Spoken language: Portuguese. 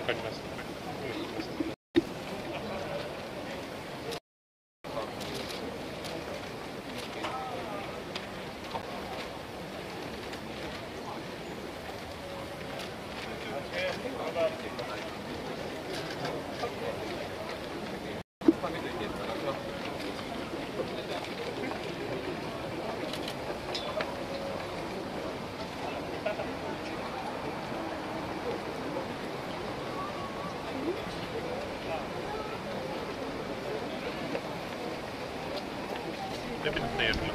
わかりま Ne bileyim ne yapayım.